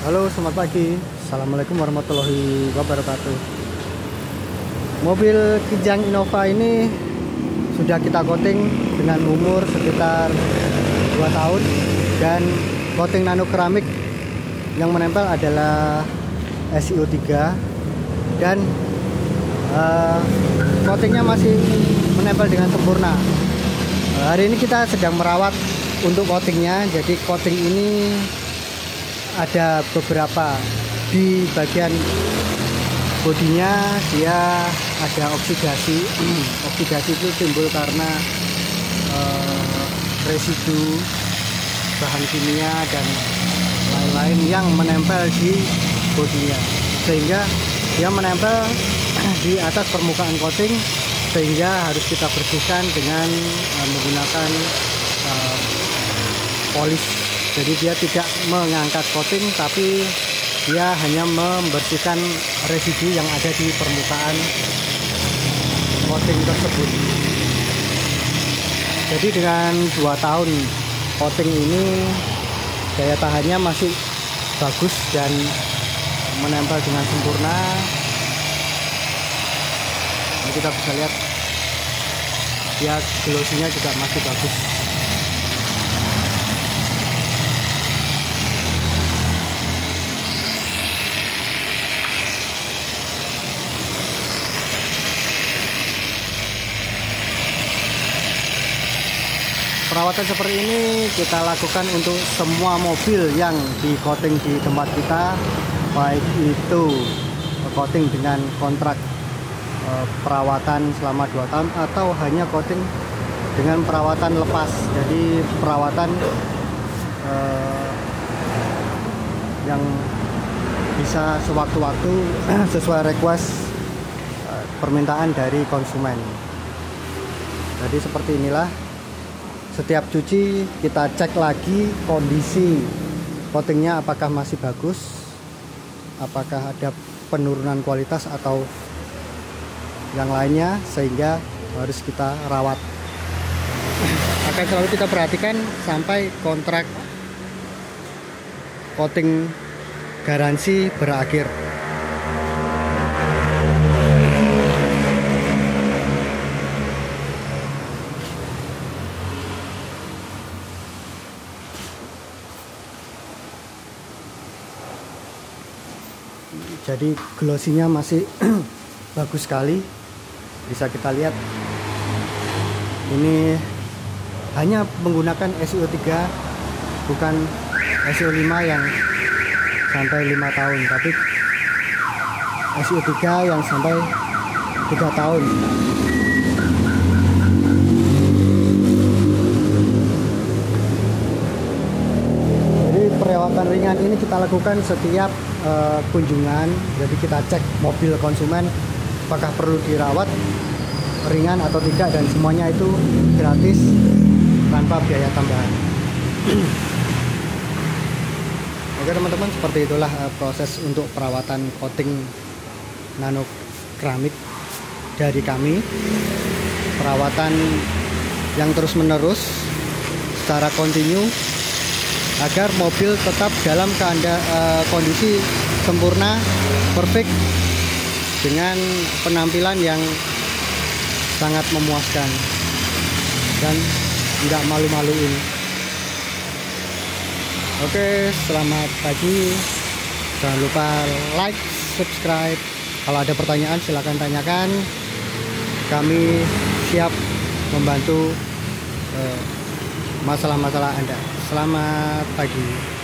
Halo, selamat pagi. Assalamualaikum warahmatullahi wabarakatuh. Mobil Kijang Innova ini sudah kita coating dengan umur sekitar 2 tahun dan coating nano keramik yang menempel adalah SIO3 dan uh, coatingnya masih menempel dengan sempurna. Uh, hari ini kita sedang merawat untuk coatingnya, jadi coating ini ada beberapa di bagian bodinya dia ada oksidasi. Oksidasi itu timbul karena uh, residu bahan kimia dan lain-lain yang menempel di bodinya. Sehingga dia menempel di atas permukaan coating sehingga harus kita bersihkan dengan uh, menggunakan uh, polis jadi dia tidak mengangkat coating tapi dia hanya membersihkan residu yang ada di permukaan coating tersebut. Jadi dengan dua tahun coating ini daya tahannya masih bagus dan menempel dengan sempurna. Ini kita bisa lihat ya glossinya juga masih bagus perawatan seperti ini kita lakukan untuk semua mobil yang di coating di tempat kita baik itu coating dengan kontrak e, perawatan selama 2 tahun atau hanya coating dengan perawatan lepas. Jadi perawatan e, yang bisa sewaktu-waktu sesuai request e, permintaan dari konsumen. Jadi seperti inilah setiap cuci kita cek lagi kondisi coatingnya apakah masih bagus apakah ada penurunan kualitas atau yang lainnya sehingga harus kita rawat. Akan selalu kita perhatikan sampai kontrak coating garansi berakhir jadi glossinya masih bagus sekali. Bisa kita lihat. Ini hanya menggunakan SEO3 bukan SEO5 yang sampai 5 tahun tapi SEO3 yang sampai 3 tahun ringan ini kita lakukan setiap uh, kunjungan. Jadi kita cek mobil konsumen apakah perlu dirawat ringan atau tidak dan semuanya itu gratis tanpa biaya tambahan. Oke teman-teman seperti itulah uh, proses untuk perawatan coating nano keramik dari kami. Perawatan yang terus menerus secara kontinu agar mobil tetap dalam keanda, uh, kondisi sempurna, perfect dengan penampilan yang sangat memuaskan dan tidak malu-maluin. Oke, selamat pagi. Jangan lupa like, subscribe. Kalau ada pertanyaan silahkan tanyakan. Kami siap membantu uh, masalah-masalah Anda. Selamat pagi.